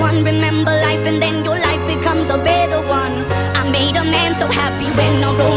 one. Remember life, and then your life becomes a better one. I made a man so happy when I wrote